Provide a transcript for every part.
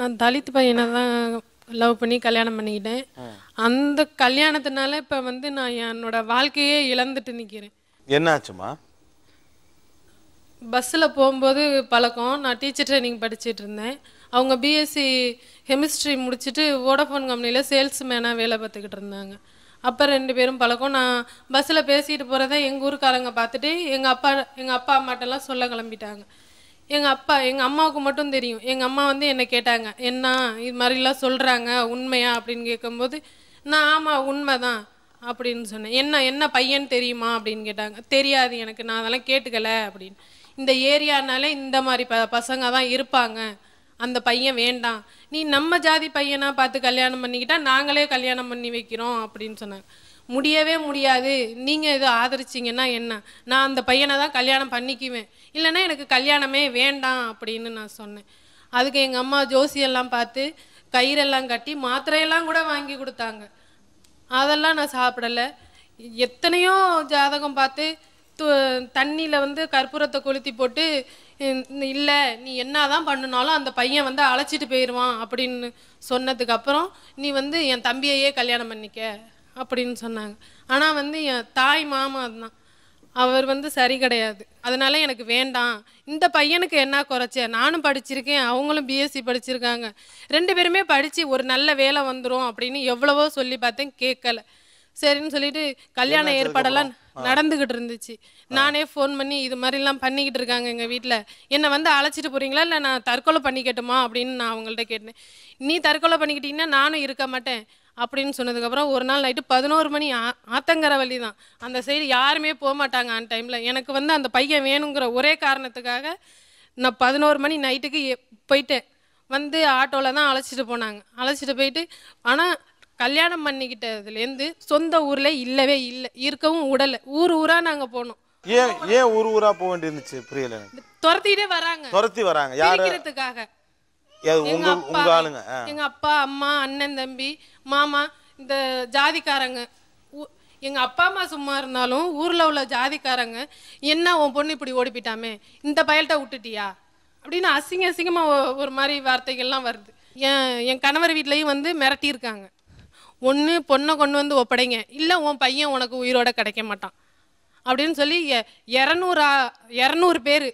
நான் தலித் பையனை தான் லவ் பண்ணி கல்யாணம் பண்ணிக்கிட்டேன். அந்த கல்யாணத்தினால இப்போ வந்து நான் என்னோட வாழ்க்கையே இழந்துட்டு நிற்கிறேன் என்னாச்சுமா பஸ்ஸில் போகும்போது பழக்கம். நான் டீச்சர் ட்ரைனிங் படிச்சிட்டு இருந்தேன். அவங்க பிஎஸ்சி கெமிஸ்ட்ரி முடிச்சுட்டு வோடஃபோன் கம்பெனியில் சேல்ஸ்மேனாக வேலை பார்த்துக்கிட்டு இருந்தாங்க. அப்போ ரெண்டு பேரும் பழக்கம். நான் பஸ்ஸில் பேசிட்டு போகிறத எங்கள் ஊருக்காரங்க பார்த்துட்டு எங்கள் அப்பா எங்கள் அப்பா அம்மாட்டெல்லாம் சொல்ல கிளம்பிட்டாங்க. எங்கள் அப்பா எங்கள் அம்மாவுக்கு மட்டும் தெரியும். எங்கள் அம்மா வந்து என்னை கேட்டாங்க என்ன இது மாதிரிலாம் சொல்கிறாங்க உண்மையா அப்படின்னு கேட்கும்போது நான் ஆமாம் உண்மை தான் அப்படின்னு சொன்னேன். என்ன என்ன பையன் தெரியுமா? அப்படின்னு கேட்டாங்க. தெரியாது எனக்கு நான் அதெல்லாம் கேட்டுக்கல அப்படின்னு. இந்த ஏரியானாலே இந்த மாதிரி ப பசங்க தான் இருப்பாங்க. அந்த பையன் வேண்டாம். நீ நம்ம ஜாதி பையனாக பார்த்து கல்யாணம் பண்ணிக்கிட்டா நாங்களே கல்யாணம் பண்ணி வைக்கிறோம் அப்படின்னு சொன்னாங்க. முடியவே முடியாது. நீங்கள் இது ஆதரிச்சிங்கன்னா என்ன? நான் அந்த பையனை தான் கல்யாணம் பண்ணிக்குவேன். இல்லைன்னா எனக்கு கல்யாணமே வேண்டாம் அப்படின்னு நான் சொன்னேன். அதுக்கு எங்கள் அம்மா ஜோசியெல்லாம் பார்த்து கயிறெல்லாம் கட்டி மாத்திரையெல்லாம் கூட வாங்கி கொடுத்தாங்க. அதெல்லாம் நான் சாப்பிடல. எத்தனையோ ஜாதகம் பார்த்து தண்ணியில் வந்து கற்பூரத்தை கொளுத்தி போட்டு இல்லை நீ என்ன தான் பண்ணினாலும் அந்த பையன் வந்து அழைச்சிட்டு போயிடுவான் அப்படின்னு சொன்னதுக்கப்புறம் நீ வந்து என் தம்பியையே கல்யாணம் பண்ணிக்க. அப்படின்னு சொன்னாங்க. ஆனால் வந்து என் தாய் மாமா தான் அவர் வந்து சரி கிடையாது. அதனால எனக்கு வேண்டாம். இந்த பையனுக்கு என்ன குறைச்ச? நானும் படிச்சிருக்கேன். அவங்களும் பிஎஸ்சி படிச்சிருக்காங்க. ரெண்டு பேருமே படித்து ஒரு நல்ல வேலை வந்துடும் அப்படின்னு எவ்வளவோ சொல்லி பார்த்தேன் கேட்கல. சரின்னு சொல்லிட்டு கல்யாண ஏற்பாடெல்லாம் நடந்துக்கிட்டு இருந்துச்சு. நானே ஃபோன் பண்ணி இது மாதிரிலாம் பண்ணிக்கிட்டு இருக்காங்க எங்கள் வீட்டில் என்னை வந்து அழைச்சிட்டு போகிறீங்களா இல்லை நான் தற்கொலை பண்ணிக்கட்டுமா? அப்படின்னு நான் அவங்கள்ட்ட கேட்டேன். நீ தற்கொலை பண்ணிக்கிட்டீங்கன்னா நானும் இருக்க மாட்டேன். அப்படின்னு சொன்னதுக்கப்புறம் ஒரு நாள் நைட்டு பதினோரு மணி ஆ ஆத்தங்கர வழி தான் அந்த சைடு யாருமே போக மாட்டாங்க அந்த டைமில் எனக்கு வந்து அந்த பையன் வேணுங்கிற ஒரே காரணத்துக்காக நான் பதினோரு மணி நைட்டுக்கு போயிட்டேன். வந்து ஆட்டோவில் தான் அழைச்சிட்டு போனாங்க. அழைச்சிட்டு போயிட்டு ஆனால் கல்யாணம் பண்ணிக்கிட்டதுலேருந்து சொந்த ஊரில் இல்லவே இல்லை இருக்கவும் உடலை. ஊர் ஊராக நாங்கள் போனோம். ஏன் ஏன் ஊர் ஊரா போக வேண்டியிருந்துச்சு புரியல துரத்திட்டே வராங்க. துரத்தி வராங்க. யாரு? பிரிக்கிறதுக்காக ஏது எங்க உங்க உங்க ஆளுங்க. எங்க அப்பா அம்மா அண்ணன் தம்பி மாமா இந்த ஜாதிக்காரங்க. எங்க அப்பா அம்மா சும்மா இருந்தாலும் ஊர்ல உள்ள ஜாதிக்காரங்க என்ன உன் பொண்ணு இப்படி ஓடி போயிட்டாமே? இந்த பயல்கிட்ட விட்டுட்டியா? அப்படின்னு அசிங்க அசிங்கமா ஒரு மாதிரி வார்த்தைகள்லாம் வருது. என் என் கணவர் வீட்லயும் வந்து மிரட்டியிருக்காங்க. ஒன்று பொண்ணை கொண்டு வந்து ஒப்படைங்க. இல்லை உன் பையன் உனக்கு உயிரோட கிடைக்க மாட்டான். அப்படின்னு சொல்லி இரநூறு இரநூறு பேர்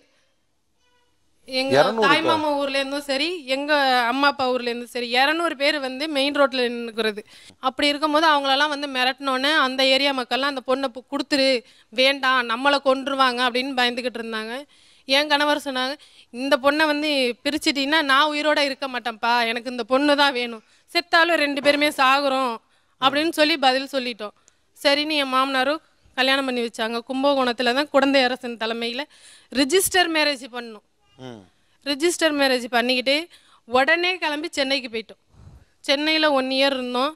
எங்க 200 தாய் மாமா ஊர்ல இருந்தும் சரி எங்க அம்மா அப்பா ஊர்ல இருந்தும் சரி இரநூறு பேர் வந்து மெயின் ரோட்ல நின்னுக்கிறது. அப்படி இருக்கும்போது அவங்களெல்லாம் வந்து மிரட்டினோன்னே அந்த ஏரியா மக்கள்லாம் அந்த பொண்ணை கொடுத்துரு வேண்டாம் நம்மளை கொன்றுவாங்க அப்படின்னு பயந்துக்கிட்டு இருந்தாங்க. என் கணவர் சொன்னாங்க இந்த பொண்ணை வந்து பிரிச்சிட்டீங்கன்னா நான் உயிரோட இருக்க மாட்டேன்ப்பா எனக்கு இந்த பொண்ணு தான் வேணும். செத்தாலும் ரெண்டு பேருமே சாகுறோம். அப்படின்னு சொல்லி பதில் சொல்லிட்டோம். சரின்னு என் மாமனாரும் கல்யாணம் பண்ணி வச்சாங்க. கும்பகோணத்தில் தான் குழந்தை அரசன் தலைமையில் ரிஜிஸ்டர் மேரேஜ் பண்ணோம் ரிஜிஸ்டர் மேரேஜ் பண்ணிக்கிட்டு உடனே கிளம்பி சென்னைக்கு போயிட்டோம். சென்னையில் ஒன் இயர் இருந்தோம்.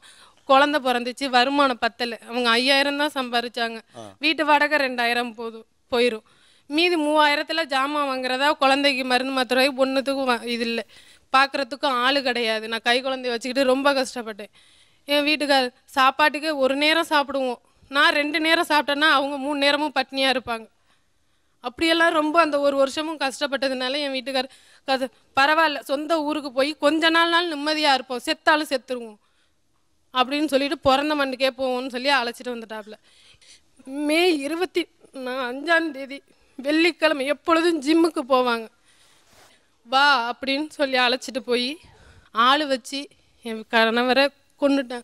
குழந்தை பிறந்துச்சு வருமானம் பத்தலை. அவங்க ஐயாயிரம் தான் சம்பாரிச்சாங்க. வீட்டு வாடகை ரெண்டாயிரம் போதும் போயிடும் மீதி மூவாயிரத்தில் ஜாமான் வாங்குறதா குழந்தைக்கு மருந்து மாத்திரை ஒன்றுத்துக்கும் இது இல்லை. பார்க்குறதுக்கும் ஆள் கிடையாது. நான் கை குழந்தைய வச்சுக்கிட்டு ரொம்ப கஷ்டப்பட்டேன். என் வீட்டுக்கார் சாப்பாட்டுக்கு ஒரு நேரம் சாப்பிடுவோம். நான் ரெண்டு நேரம் சாப்பிட்டேன்னா அவங்க மூணு நேரமும் பட்னியாக இருப்பாங்க. அப்படியெல்லாம் ரொம்ப அந்த ஒரு வருஷமும் கஷ்டப்பட்டதுனால என் வீட்டுக்கார் கது பரவாயில்ல சொந்த ஊருக்கு போய் கொஞ்ச நாள் நாள் நிம்மதியாக இருப்போம். செத்தாலும் செத்துருவோம். அப்படின்னு சொல்லிட்டு பிறந்த மண்ணுக்கே போவோம்னு சொல்லி அழைச்சிட்டு வந்துட்டாப்புல. மே இருபத்தி நான் அஞ்சாம் தேதி வெள்ளிக்கிழமை எப்பொழுதும் ஜிம்முக்கு போவாங்க. வா அப்படின்னு சொல்லி அழைச்சிட்டு போய் ஆள் வச்சு என் கணவரை கொண்டுட்டாங்க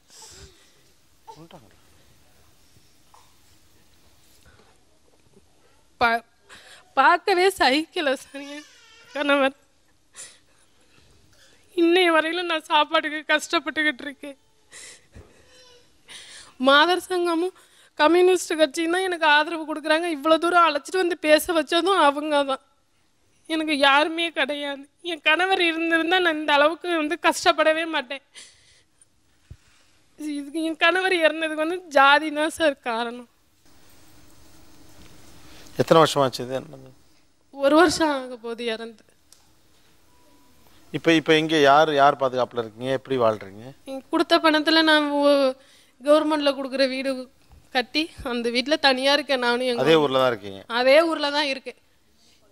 பா பார்க்கவே சகிக்கல சரியா? கணவர். இன்னைய வரையிலும் நான் சாப்பாட்டுக்கு கஷ்டப்பட்டுக்கிட்டு இருக்கேன். மாதர் சங்கமும் கம்யூனிஸ்ட் கட்சியும் தான் எனக்கு ஆதரவு கொடுக்குறாங்க. இவ்வளோ தூரம் அழைச்சிட்டு வந்து பேச வச்சதும் அவங்க தான். எனக்கு யாருமே கிடையாது. என் கணவர் இருந்திருந்தால் நான் இந்த அளவுக்கு வந்து கஷ்டப்படவே மாட்டேன். இதுக்கு என் கணவர் இறந்ததுக்கு வந்து ஜாதி தான் சார் காரணம். எத்தனை வருஷமாச்சு இது? என்னது? ஒரு வருஷம் ஆக போகுது இறந்து. இப்போ இப்போ இங்கே யார் யார் பாதுகாப்புல இருக்கீங்க? எப்படி எனக்கு கொடுத்த பணத்தில் நான் கவர்மெண்ட்டில் கொடுக்குற வீடு கட்டி அந்த வீட்டில் தனியாக இருக்கேன் நானும் அதே ஊர்ல தான் இருக்கீங்க? அதே ஊரில் தான் இருக்கேன்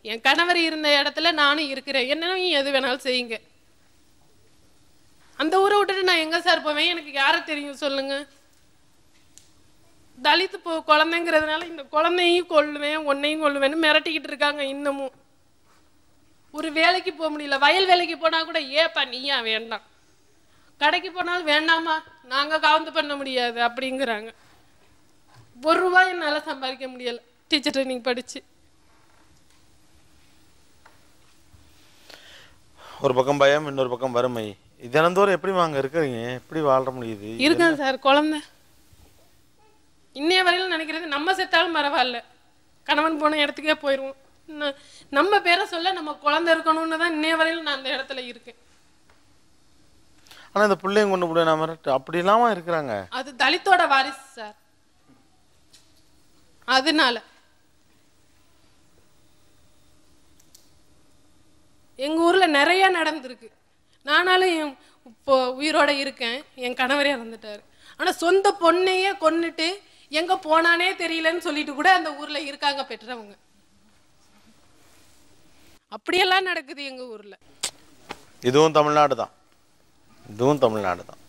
என் கணவர் இருந்த இடத்துல நானும் இருக்கிறேன். என்னையும் எது வேணாலும் செய்யுங்க. விட்டுட்டு நான் எங்க சார் போவேன்? எனக்கு யாரை தெரியும்? சொல்லுங்க. தலித்து போ குழந்தைங்கிறதுனால இந்த குழந்தையும் கொல்லுவேன் உன்னையும் கொல்லுவேன்னு மிரட்டிக்கிட்டு இருக்காங்க இன்னமும். ஒரு வேலைக்கு போக முடியல. வயல் வேலைக்கு போனா கூட ஏப்பா நீயா? வேண்டாம். கடைக்கு போனாலும் வேண்டாமா நாங்க கவுந்து பண்ண முடியாது அப்படிங்கிறாங்க. ஒரு ரூபாய் என்னால சம்பாதிக்க முடியல. டீச்சர் ட்ரைனிங் படிச்சு. ஒரு பக்கம் பயம் இன்னொரு பக்கம் வறுமை. தினந்தோறும் எப்படி அங்க இருக்கிறீங்க? எப்படி வாழ முடியுது? இருக்கேன் சார் குழந்தை. இன்னைய வரையிலும் நினைக்கிறது நம்ம செத்தாலும் பரவாயில்ல. கணவன் போன இடத்துக்கே போயிடுவோம் நம்ம பேரை சொல்ல நம்ம குழந்தை இருக்கணும்னு தான் இன்னைய வரையிலும் நான் அந்த இடத்துல இருக்கேன். ஆனா இந்த பிள்ளைங்க கொண்டு கூட நாம அப்படி இல்லாம இருக்கிறாங்க. அது தலித்தோட வாரிசு சார். அதனால. எங்க ஊர்ல நிறைய நடந்திருக்கு. நானாலும் என் இப்போ உயிரோட இருக்கேன். என் கணவரே இறந்துட்டாரு. ஆனா சொந்த பொண்ணையே கொன்னுட்டு எங்க போனானே தெரியலன்னு சொல்லிட்டு கூட அந்த ஊர்ல இருக்காங்க பெற்றவங்க. அப்படியெல்லாம் நடக்குது எங்க ஊர்ல. இதுவும் தமிழ்நாடு தான். இதுவும் தமிழ்நாடு தான்.